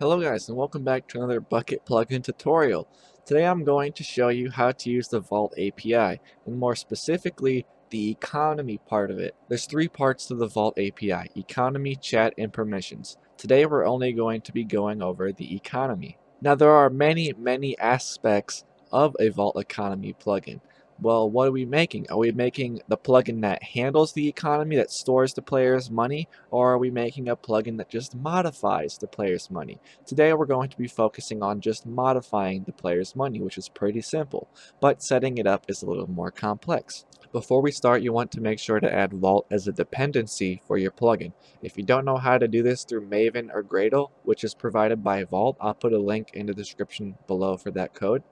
Hello guys and welcome back to another Bukkit plugin tutorial. Today I'm going to show you how to use the Vault API and more specifically the economy part of it. There's three parts to the Vault API, economy, chat, and permissions. Today we're only going to be going over the economy. Now there are many many aspects of a Vault economy plugin well, what are we making? Are we making the plugin that handles the economy, that stores the player's money, or are we making a plugin that just modifies the player's money? Today we're going to be focusing on just modifying the player's money, which is pretty simple, but setting it up is a little more complex. Before we start, you want to make sure to add Vault as a dependency for your plugin. If you don't know how to do this through Maven or Gradle, which is provided by Vault, I'll put a link in the description below for that code.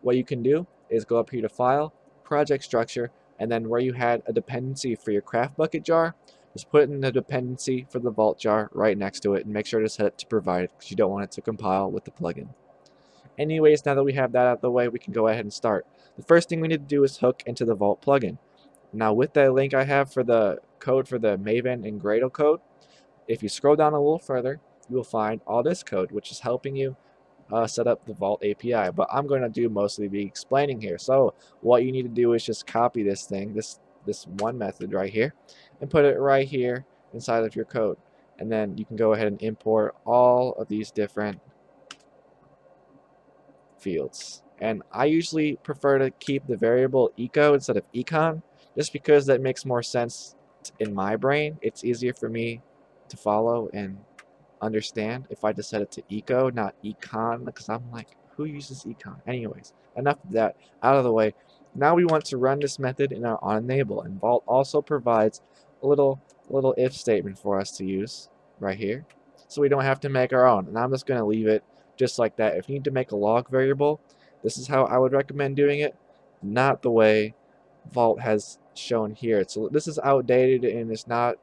What you can do is go up here to File, project structure, and then where you had a dependency for your CraftBukkit jar, just put in the dependency for the vault jar right next to it and make sure to set it to provided because you don't want it to compile with the plugin. Anyways, now that we have that out of the way, we can go ahead and start. The first thing we need to do is hook into the Vault plugin. Now with that link I have for the code for the Maven and Gradle code, if you scroll down a little further, you will find all this code, which is helping you uh, set up the Vault API. But I'm going to do mostly be explaining here. So what you need to do is just copy this thing, this this one method right here, and put it right here inside of your code. And then you can go ahead and import all of these different fields. And I usually prefer to keep the variable eco instead of econ, just because that makes more sense in my brain. It's easier for me to follow and understand if I just set it to eco, not econ, because I'm like, who uses econ? Anyways, enough of that out of the way. Now we want to run this method in our onEnable, and Vault also provides a little little if statement for us to use right here, so we don't have to make our own. And I'm just going to leave it just like that. If you need to make a log variable, this is how I would recommend doing it, not the way Vault has shown here. So this is outdated and it's not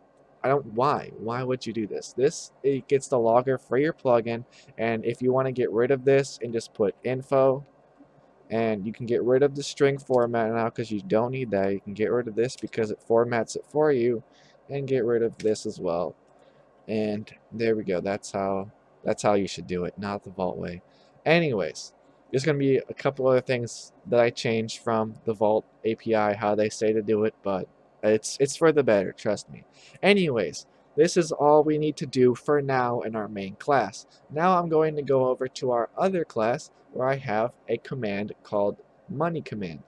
I don't why? Why would you do this? This it gets the logger for your plugin and if you want to get rid of this and just put info and you can get rid of the string format now because you don't need that you can get rid of this because it formats it for you and get rid of this as well. And there we go that's how that's how you should do it not the vault way. Anyways there's going to be a couple other things that I changed from the Vault API, how they say to do it, but it's, it's for the better, trust me. Anyways, this is all we need to do for now in our main class. Now I'm going to go over to our other class where I have a command called money command.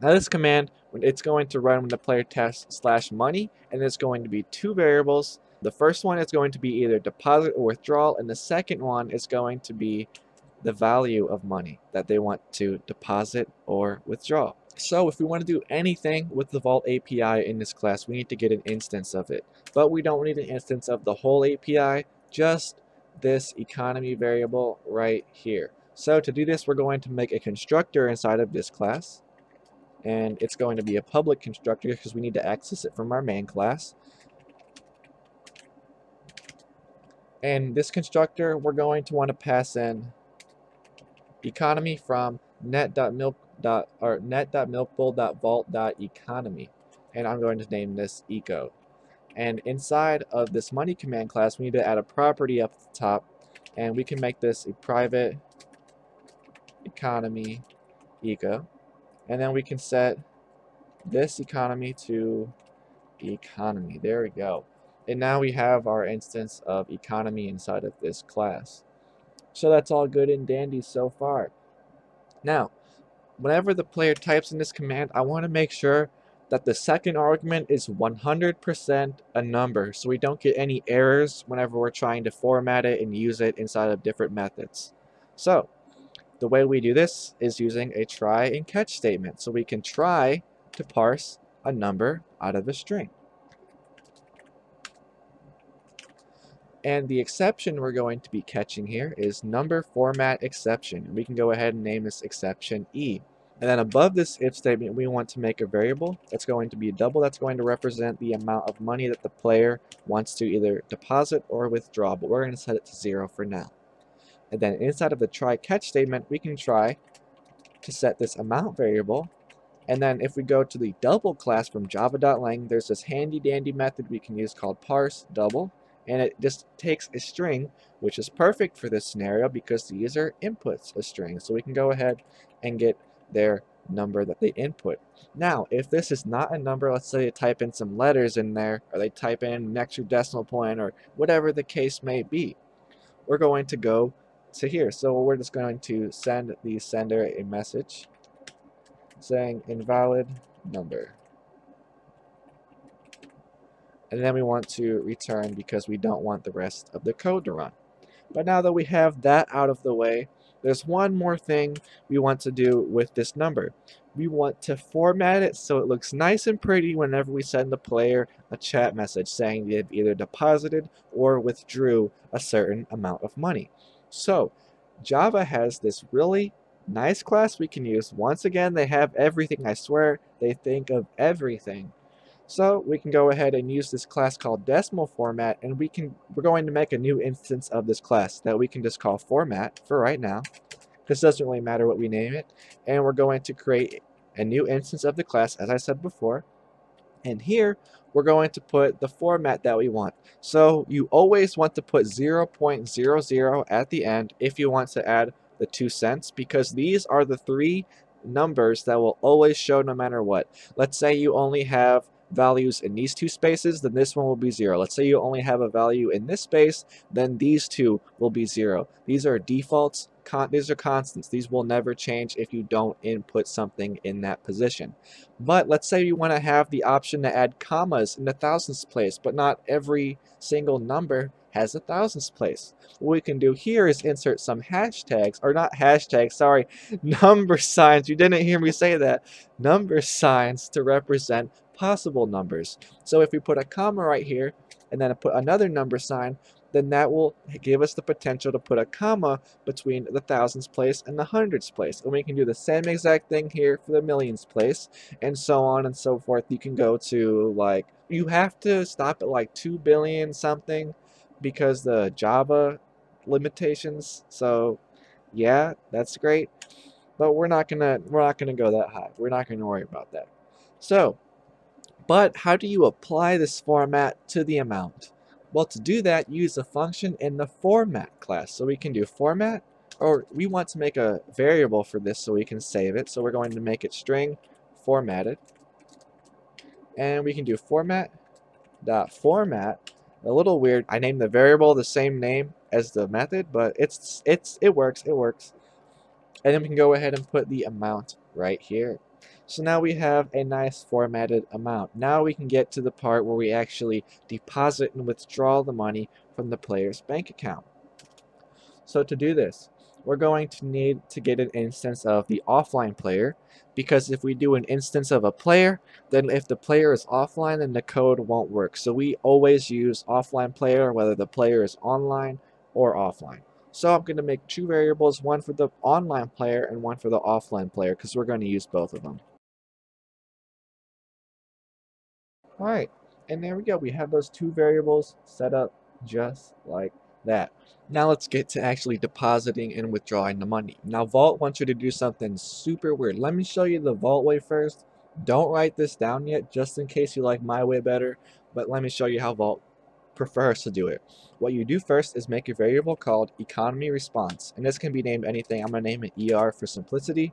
Now this command, when it's going to run when the player tests slash money and there's going to be two variables. The first one is going to be either deposit or withdrawal and the second one is going to be the value of money that they want to deposit or withdraw. So if we want to do anything with the Vault API in this class, we need to get an instance of it. But we don't need an instance of the whole API, just this economy variable right here. So to do this, we're going to make a constructor inside of this class. And it's going to be a public constructor because we need to access it from our main class. And this constructor, we're going to want to pass in economy from net.milk dot or net dot milkbowl dot vault dot economy and I'm going to name this eco. And inside of this money command class we need to add a property up at the top and we can make this a private economy eco. And then we can set this economy to economy. There we go. And now we have our instance of economy inside of this class. So that's all good and dandy so far. Now whenever the player types in this command, I want to make sure that the second argument is 100% a number so we don't get any errors whenever we're trying to format it and use it inside of different methods. So the way we do this is using a try and catch statement so we can try to parse a number out of a string. And the exception we're going to be catching here is number format exception. And we can go ahead and name this exception E. And then above this if statement, we want to make a variable. It's going to be a double. That's going to represent the amount of money that the player wants to either deposit or withdraw. But we're going to set it to zero for now. And then inside of the try catch statement, we can try to set this amount variable. And then if we go to the double class from java.lang, there's this handy dandy method we can use called parse double and it just takes a string, which is perfect for this scenario because the user inputs a string. So we can go ahead and get their number that they input. Now, if this is not a number, let's say they type in some letters in there, or they type in an extra decimal point, or whatever the case may be, we're going to go to here. So we're just going to send the sender a message saying invalid number. And then we want to return because we don't want the rest of the code to run. But now that we have that out of the way, there's one more thing we want to do with this number. We want to format it so it looks nice and pretty whenever we send the player a chat message saying they've either deposited or withdrew a certain amount of money. So Java has this really nice class we can use. Once again, they have everything. I swear, they think of everything. So we can go ahead and use this class called decimal format and we can we're going to make a new instance of this class that we can just call format for right now. This doesn't really matter what we name it. And we're going to create a new instance of the class as I said before. And here we're going to put the format that we want. So you always want to put 0.00 at the end if you want to add the two cents because these are the three numbers that will always show no matter what. Let's say you only have values in these two spaces, then this one will be 0. Let's say you only have a value in this space, then these two will be 0. These are defaults, these are constants. These will never change if you don't input something in that position. But let's say you want to have the option to add commas in the thousands place, but not every single number has a thousands place. What we can do here is insert some hashtags, or not hashtags, sorry, number signs. You didn't hear me say that. Number signs to represent possible numbers. So if we put a comma right here and then put another number sign, then that will give us the potential to put a comma between the thousands place and the hundreds place. And we can do the same exact thing here for the millions place, and so on and so forth. You can go to like, you have to stop at like 2 billion something because the Java limitations. So yeah, that's great. But we're not gonna we're not gonna go that high. We're not gonna worry about that. So but how do you apply this format to the amount? Well, to do that, use a function in the format class. So we can do format, or we want to make a variable for this so we can save it. So we're going to make it string formatted. And we can do format dot format. A little weird. I named the variable the same name as the method, but it's it's it works. It works. And then we can go ahead and put the amount right here. So now we have a nice formatted amount. Now we can get to the part where we actually deposit and withdraw the money from the player's bank account. So to do this, we're going to need to get an instance of the offline player because if we do an instance of a player, then if the player is offline, then the code won't work. So we always use offline player, whether the player is online or offline. So I'm going to make two variables, one for the online player and one for the offline player because we're going to use both of them. Alright, and there we go. We have those two variables set up just like that. Now let's get to actually depositing and withdrawing the money. Now Vault wants you to do something super weird. Let me show you the Vault way first. Don't write this down yet, just in case you like my way better. But let me show you how Vault prefers to do it. What you do first is make a variable called economy response. And this can be named anything. I'm going to name it ER for simplicity.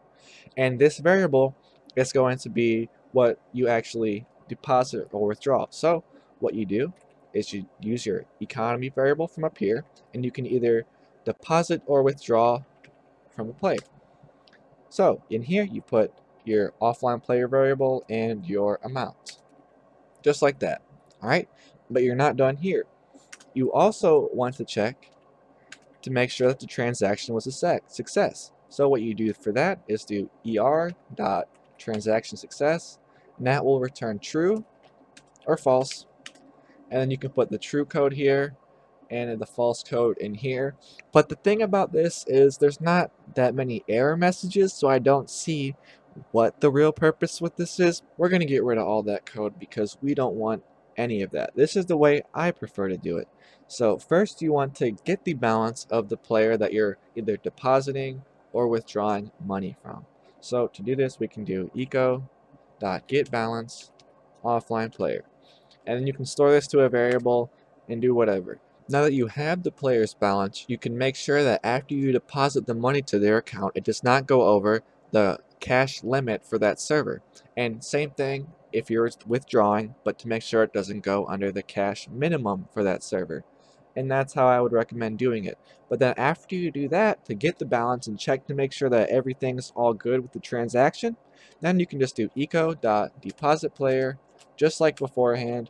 And this variable is going to be what you actually deposit or withdraw. So what you do is you use your economy variable from up here and you can either deposit or withdraw from the player. So in here you put your offline player variable and your amount. Just like that. Alright? But you're not done here. You also want to check to make sure that the transaction was a success. So what you do for that is do er dot transaction success that will return true or false. And then you can put the true code here and the false code in here. But the thing about this is there's not that many error messages so I don't see what the real purpose with this is. We're gonna get rid of all that code because we don't want any of that. This is the way I prefer to do it. So first you want to get the balance of the player that you're either depositing or withdrawing money from. So to do this we can do eco dot get balance offline player and then you can store this to a variable and do whatever Now that you have the player's balance, you can make sure that after you deposit the money to their account, it does not go over the cash limit for that server. And same thing if you're withdrawing, but to make sure it doesn't go under the cash minimum for that server. And that's how I would recommend doing it. But then after you do that, to get the balance and check to make sure that everything's all good with the transaction, then you can just do eco.depositPlayer, just like beforehand,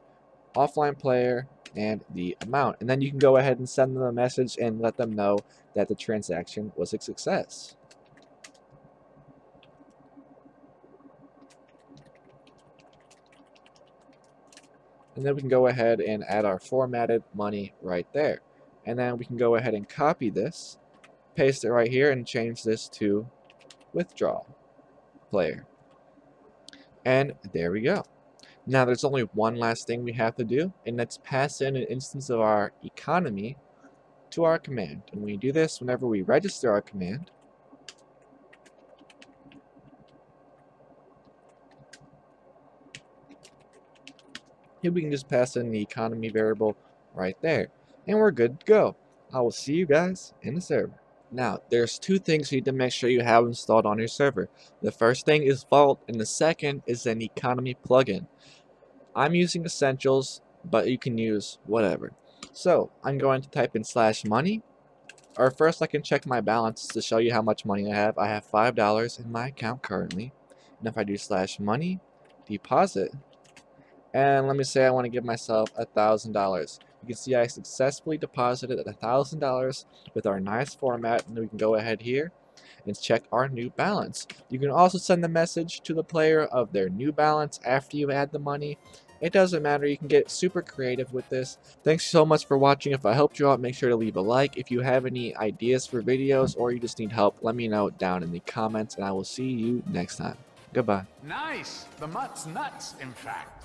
offline player, and the amount. And then you can go ahead and send them a message and let them know that the transaction was a success. And then we can go ahead and add our formatted money right there. And then we can go ahead and copy this, paste it right here, and change this to withdraw player. And there we go. Now there's only one last thing we have to do, and that's pass in an instance of our economy to our command. And we do this whenever we register our command. Here we can just pass in the economy variable right there. And we're good to go. I will see you guys in the server. Now, there's two things you need to make sure you have installed on your server. The first thing is Vault, and the second is an economy plugin. I'm using Essentials, but you can use whatever. So, I'm going to type in slash money. Or first I can check my balance to show you how much money I have. I have $5 in my account currently. And if I do slash money, deposit, and let me say I want to give myself a thousand dollars. You can see I successfully deposited a thousand dollars with our nice format and we can go ahead here and check our new balance. You can also send the message to the player of their new balance after you add the money. It doesn't matter, you can get super creative with this. Thanks so much for watching. If I helped you out, make sure to leave a like. If you have any ideas for videos or you just need help, let me know down in the comments and I will see you next time. Goodbye. Nice. The mutt's nuts, in fact.